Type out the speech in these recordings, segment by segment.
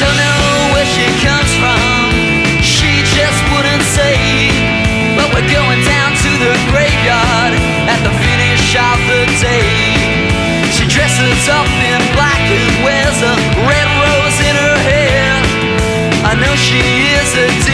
don't know where she comes from. She just wouldn't say. But we're going down to the graveyard at the finish of the day. She dresses up in black and wears a red rose in her hair. I know she is a.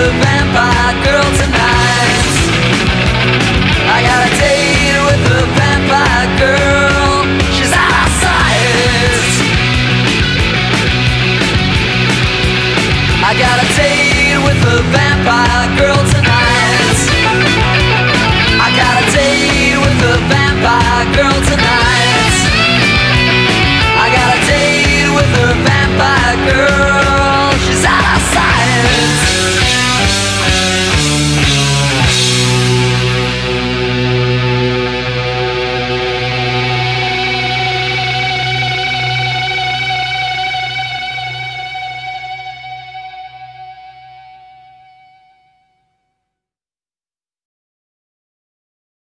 the band.